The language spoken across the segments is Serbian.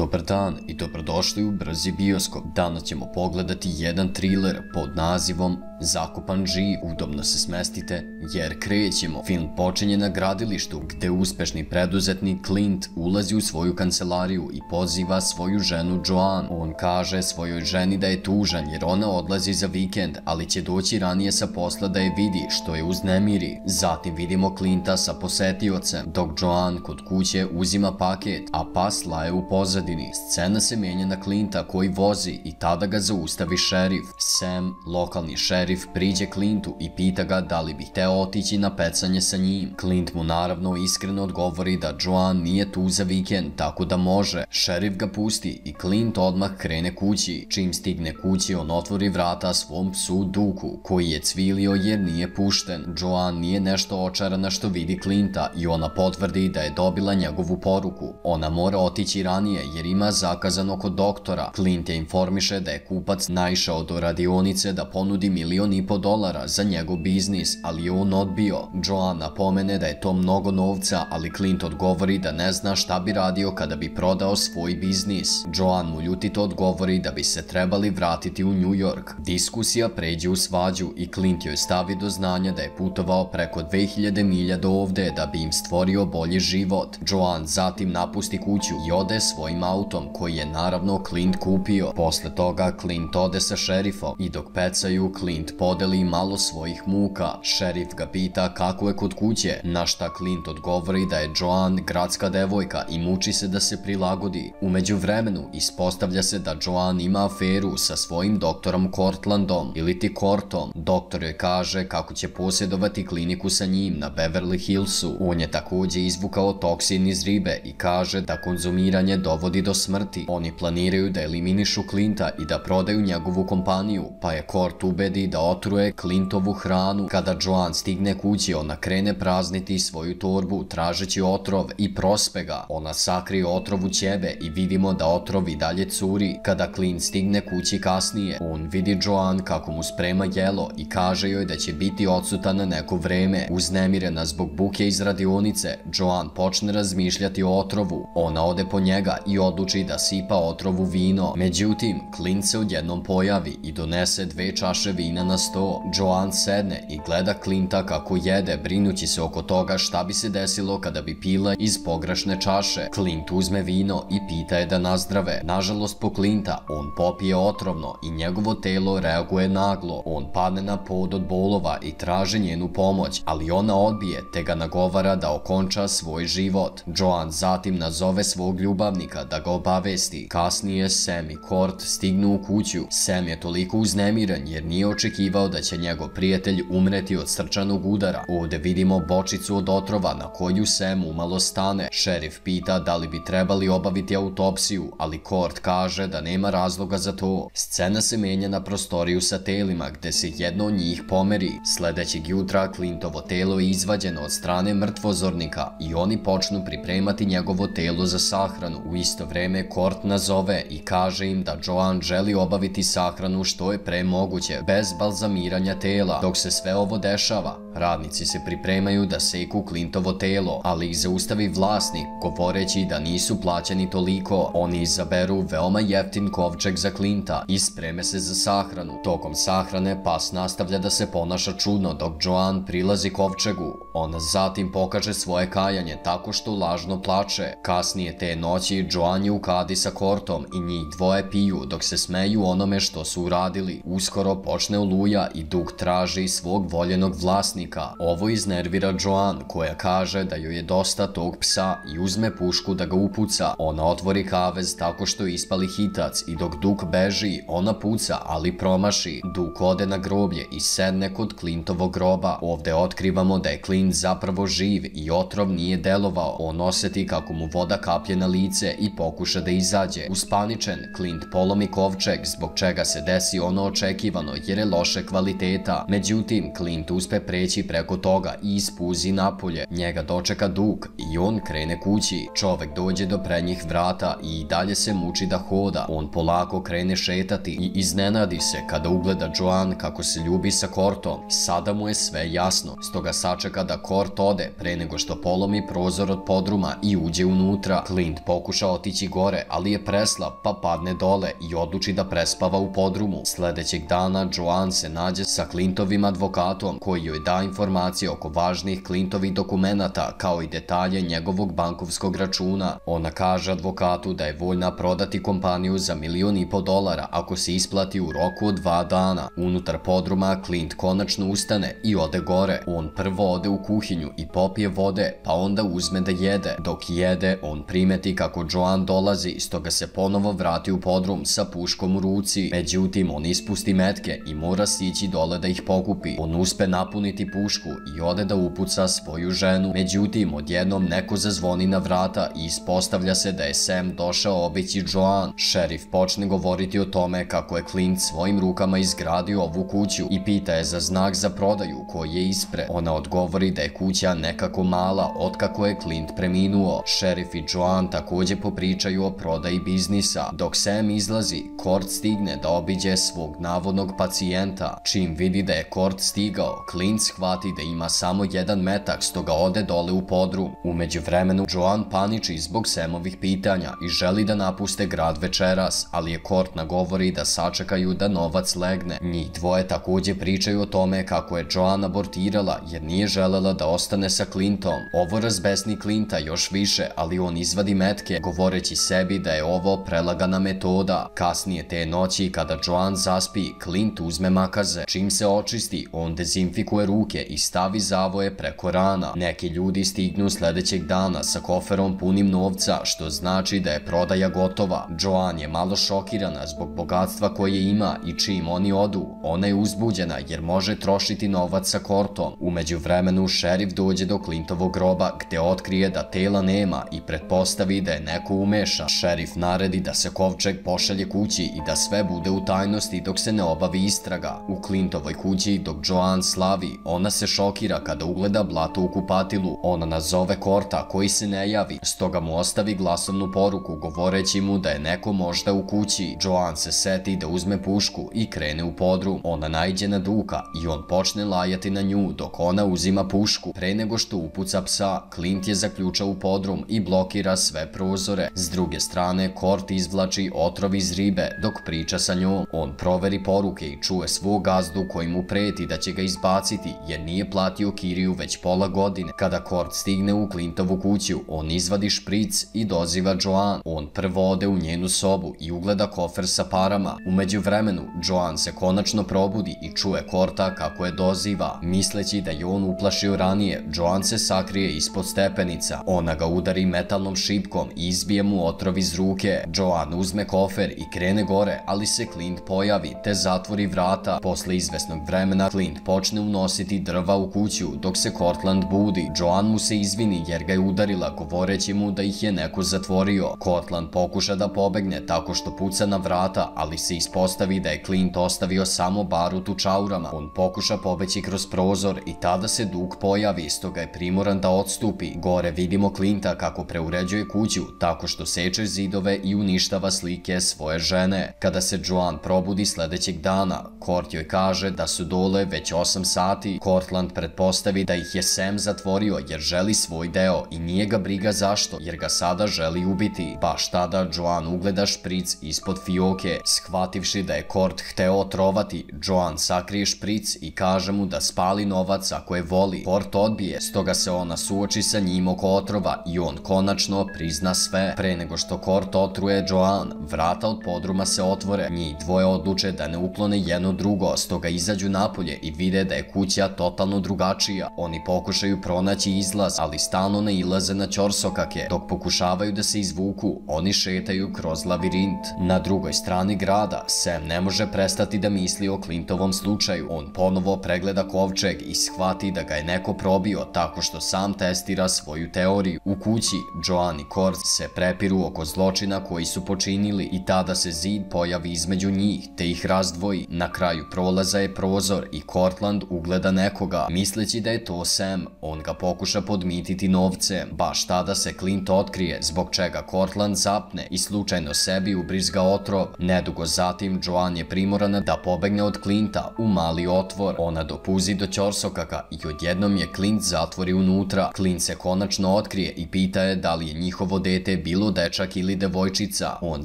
Dobar dan i dobrodošli u Brzi bioskop. Danas ćemo pogledati jedan thriller pod nazivom Zakopan živ. Udobno se smestite jer krećemo. Film počinje na gradilištu gde uspešni preduzetnik Clint ulazi u svoju kancelariju i poziva svoju ženu Joan. On kaže svojoj ženi da je tužan jer ona odlazi za vikend, ali će doći ranije sa posla da je vidi što je uznemiri. Zatim vidimo Clinta sa posetiocem, dok Joan kod kuće uzima paket, a pas laje u pozadini. Scena se menja na Clinta koji vozi i tada ga zaustavi šerif. Sam, lokalni šerif, priđe Clintu i pita ga da li bi hteo otići na pecanje sa njim. Clint mu naravno iskreno odgovori da Joan nije tu za vikend, tako da može. Šerif ga pusti i Clint odmah krene kući. Čim stigne kući, on otvori vrata svom psu Duku, koji je cvilio jer nije pušten. Joan nije nešto očarana što vidi Clinta i ona potvrdi da je dobila njegovu poruku. Ona mora otići ranije jer ima zakazano kod doktora. Clint je informiše da je kupac naišao do radionice da ponudi milion i po dolara za njegov biznis, ali je on odbio. Joan napomene da je to mnogo novca, ali Clint odgovori da ne zna šta bi radio kada bi prodao svoj biznis. Joan mu ljutito odgovori da bi se trebali vratiti u New York. Diskusija pređe u svađu i Clint joj stavi do znanja da je putovao preko 2000 milja do ovde da bi im stvorio bolji život. Joan zatim napusti kuću i ode svojim autom koji je naravno Clint kupio. Posle toga Clint ode sa šerifom i dok pecaju Clint podeli malo svojih muka. Šerif ga pita kako je kod kuće, na šta Clint odgovori da je Joan gradska devojka i muči se da se prilagodi. Umeđu vremenu ispostavlja se da Joan ima aferu sa svojim doktorom Cortlandom ili ti Cortom. Doktor joj kaže kako će posjedovati kliniku sa njim na Beverly Hillsu. On je takođe izvukao toksin iz ribe i kaže da konzumiranje dovodi do smrti. Oni planiraju da eliminišu Clinta i da prodaju njegovu kompaniju, pa je Cort ubedi da otruje Clintovu hranu. Kada Joan stigne kući, ona krene prazniti svoju torbu tražeći otrov i prospe ga. Ona sakrije otrov u ćebe i vidimo da otrov i dalje curi. Kada Clint stigne kući kasnije, on vidi Joan kako mu sprema jelo i kaže joj da će biti odsutan na neko vreme. Uznemirena zbog buke iz radionice, Joan počne razmišljati o otrovu. Ona ode po njega i odluči da sipa otrovu vino. Međutim, Clint se odjednom pojavi i donese dve čaše vina na sto. Joan sedne i gleda Clinta kako jede, brinući se oko toga šta bi se desilo kada bi pila iz pogrešne čaše. Clint uzme vino i pita je da nazdrave. Nažalost po Clinta, on popije otrovno i njegovo telo reaguje naglo. On padne na pod od bolova i traže njenu pomoć, ali ona odbije te ga nagovara da okonča svoj život. Joan zatim nazove svog ljubavnika da ga obavesti. Kasnije Sam i Kort stignu u kuću. Sam je toliko uznemiren jer nije očekivao da će njegov prijatelj umreti od srčanog udara. Ovde vidimo bočicu od otrova na koju Sam umalo stane. Šerif pita da li bi trebali obaviti autopsiju, ali Kort kaže da nema razloga za to. Scena se menja na prostoriju sa telima gde se jedno od njih pomeri. Sledećeg jutra Clintovo telo je izvađeno od strane mrtvozornika i oni počnu pripremati njegovo telo za sahranu. U isto vreme Kort nazove i kaže im da Joan želi obaviti sahranu što je pre moguće, bez balzamiranja tela. Dok se sve ovo dešava, radnici se pripremaju da seku Clintovo telo, ali ih zaustavi vlasnik, govoreći da nisu plaćeni toliko. Oni izaberu veoma jeftin kovčeg za Clinta i spreme se za sahranu. Tokom sahrane pas nastavlja da se ponaša čudno dok Joan prilazi kovčegu. Ona zatim pokaže svoje kajanje tako što lažno plače. Kasnije te noći Joan je u kadi sa Kortom i njih dvoje piju dok se smeju onome što su uradili. Uskoro počne oluja i Duk traži svog voljenog vlasnika. Ovo iznervira Joan koja kaže da joj je dosta tog psa i uzme pušku da ga upuca. Ona otvori kavez tako što ispali hitac i dok Duk beži, ona puca, ali promaši. Duk ode na groblje i sedne kod Clintovog groba. Ovde otkrivamo da je Clint zapravo živ i otrov nije delovao. On oseti kako mu voda kaplje na lice i pokuša da izađe. Uspaničen, Clint polomi kovčeg zbog čega se desi ono očekivano jer je loše kvaliteta. Međutim, Clint uspe preći preko toga i ispuzi napolje. Njega dočeka Duk i on krene kući. Čovek dođe do prednjih vrata i dalje se muči da hoda. On polako krene šetati i iznenadi se kada ugleda Joan kako se ljubi sa Kortom. Sada mu je sve jasno, stoga sačeka da Kort ode pre nego što polomi prozor od podruma i uđe unutra. Clint pokuša otići otići gore, ali je preslab pa padne dole i odluči da prespava u podrumu. Sledećeg dana Joan se nađe sa Clintovim advokatom koji joj da informacije oko važnih Clintovih dokumenata kao i detalje njegovog bankovskog računa. Ona kaže advokatu da je voljna prodati kompaniju za milion i po dolara ako se isplati u roku od dva dana. Unutar podruma Clint konačno ustane i ode gore. On prvo ode u kuhinju i popije vode, pa onda uzme da jede. Dok jede, on primeti kako Joan dolazi, stoga se ponovo vrati u podrum sa puškom u ruci. Međutim, on ispusti metke i mora stići dole da ih pokupi. On uspe napuniti pušku i ode da upuca svoju ženu. Međutim, odjednom neko zazvoni na vrata i ispostavlja se da je Sam došao obići Joan. Šerif počne govoriti o tome kako je Clint svojim rukama izgradio ovu kuću i pita je za znak za prodaju koji je ispre. Ona odgovori da je kuća nekako mala otkako je Clint preminuo. Šerif i Joan takođe popričaju o prodaji biznisa. Dok Sam izlazi, Kort stigne da obiđe svog navodnog pacijenta. Čim vidi da je Kort stigao, Clint shvati da ima samo jedan metak, stoga ode dole u podrum. Umeđu vremenu, Joan paniči zbog Samovih pitanja i želi da napuste grad večeras, ali je Kort nagovori da sačekaju da novac legne. Njih dvoje takođe pričaju o tome kako je Joan abortirala jer nije želela da ostane sa Clintom. Ovo razbesni Clinta još više, ali on izvadi metke, govoreći sebi da je ovo prelagana metoda. Kasnije te noći, kada Joan zaspi, Clint uzme makaze. Čim se očisti, on dezinfikuje ruke i stavi zavoje preko rana. Neki ljudi stignu sledećeg dana sa koferom punim novca, što znači da je prodaja gotova. Joan je malo šokirana zbog bogatstva koje ima i čim oni odu, ona je uzbuđena jer može trošiti novac sa kortom. Umeđu vremenu, šerif dođe do Clintovog groba gde otkrije da tela nema i pretpostavi da je neko umešan. Šerif naredi da se kovčeg pošalje kući i da sve bude u tajnosti dok se ne obavi istraga. U Clintovoj kući dok Joan slavi, ona se šokira kada ugleda blato u kupatilu. Ona nazove Korta koji se ne javi, stoga mu ostavi glasovnu poruku govoreći mu da je neko možda u kući. Joan se seti da uzme pušku i krene u podrum. Ona najđe na Duka i on počne lajati na nju dok ona uzima pušku. Pre nego što upuca psa, Clint je zaključao u podrum i blokira sve prozore. S druge strane, Kort izvlači otrov iz ribe dok priča sa njom. On proveri poruke i čuje svog gazdu koji mu preti da će ga izbaciti jer nije platio kiriju već pola godine. Kada Kort stigne u Clintovu kuću, on izvadi špric i doziva Joan. On prvo ode u njenu sobu i ugleda kofer sa parama. Umeđu vremenu, Joan se konačno probudi i čuje Korta kako je doziva. Misleći da je on uplašio ranije, Joan se sakrije ispod stepenica. Ona ga udari metalnom šipkom i izbije mu otrov iz ruke. Joan uzme kofer i krene gore, ali se Clint pojavi te zatvori vrata. Posle izvesnog vremena Clint počne unositi drva u kuću dok se Cortland budi. Joan mu se izvini jer ga je udarila govoreći mu da ih je neko zatvorio. Cortland pokuša da pobegne tako što puca na vrata, ali se ispostavi da je Clint ostavio samo barut u čaurama. On pokuša pobeći kroz prozor i tada se Duk pojavi, stoga je primoran da odstupi. Gore vidimo Clinta kako preuređuje kuću tako što seče zidove i uništava slike svoje žene. Kada se Joan probudi sledećeg dana, Kort joj kaže da su dole već 8 sati. Cortland pretpostavi da ih je Sam zatvorio jer želi svoj deo i nije ga briga zašto jer ga sada želi ubiti. Baš tada Joan ugleda špric ispod fioke. Shvativši da je Kort hteo otrovati, Joan sakrije špric i kaže mu da spali novac ako je voli. Kort odbije, stoga se ona suoči sa njim oko otrova i on konačno prizna sve. Pre nego što Kort otruje Joan, vrata od podruma se otvore. Njih dvoje odluče da ne uklone jedno drugo, stoga izađu napolje i vide da je kuća totalno drugačija. Oni pokušaju pronaći izlaz, ali stalno ne ilaze na ćorsokake. Dok pokušavaju da se izvuku, oni šetaju kroz lavirint. Na drugoj strani grada, Sam ne može prestati da misli o Clintovom slučaju. On ponovo pregleda kovčeg i shvati da ga je neko probio tako što sam testira svoju teoriju. U kući, Joan i Kort se prepiru oko zločina koji su počinili i tada se zid pojavi između njih te ih razdvoji. Na kraju prolaza je prozor i Cortland ugleda nekoga, misleći da je to Sam. On ga pokuša podmititi novcem. Baš tada se Clint otkrije, zbog čega Cortland zapne i slučajno sebi ubrizga otrov. Nedugo zatim Joan je primorana da pobegne od Clinta u mali otvor. Ona dopuzi do ćorsokaka i odjednom je Clint zatvori unutra. Clint se konačno otkrije i pita je da li je njihovo dete bilo dečak ili devojčica. On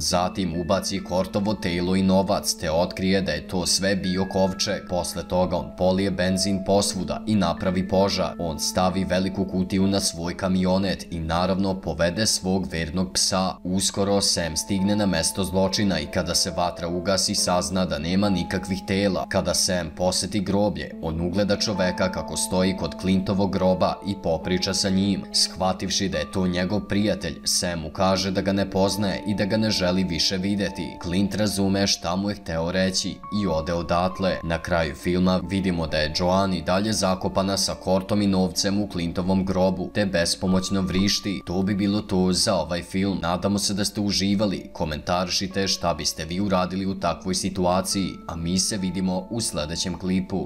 zatim ubaci Kortovo telo i novac te otkrije da je to sve bio kovčeg. Posle toga on polije benzin posvuda i napravi požar. On stavi veliku kutiju na svoj kamionet i naravno povede svog vernog psa. Uskoro Sam stigne na mesto zločina i kada se vatra ugasi sazna da nema nikakvih tela. Kada Sam poseti groblje, on ugleda čoveka kako stoji kod Clintovog groba i popriča sa njim. Shvativši da je to njegov prijatelj, Sam mu kaže da ga ne poznaje i da ga ne želi više videti. Clint razume šta mu je hteo reći i ode odatle. Na kraju filma vidimo da je Joanne i dalje zakopana sa kortom i novcem u Clintovom grobu, te bespomoćno vrišti. To bi bilo to za ovaj film. Nadamo se da ste uživali. Komentaršite šta biste vi uradili u takvoj situaciji, a mi se vidimo u sledećem klipu.